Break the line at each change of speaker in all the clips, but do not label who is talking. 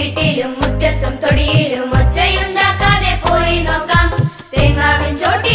വീട്ടിലും മുറ്റത്തും തൊടിയിലും ഒച്ചയുണ്ടാക്കാതെ പോയി നോക്കാം. തേമാവിൻ ചോട്ടി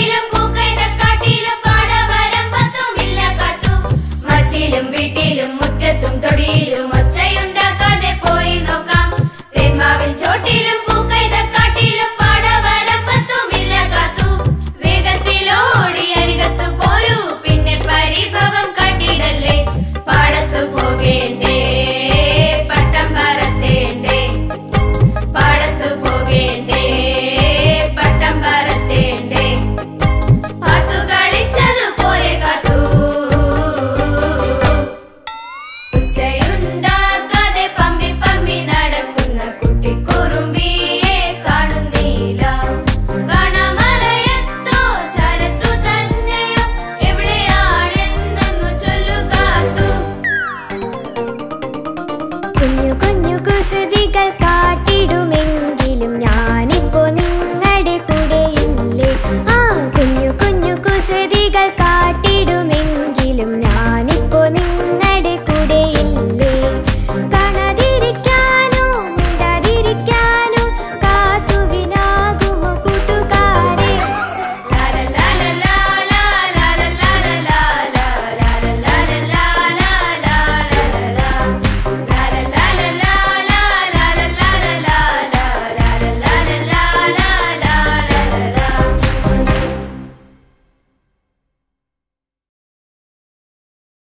വിശുദ്ധികൾ കാട്ടിടുമെങ്കിലും ഞാനിപ്പോ നിങ്ങളുടെ കൂടെയില്ലേ? ആ കുഞ്ഞു കുഞ്ഞു കുസൃതികൾ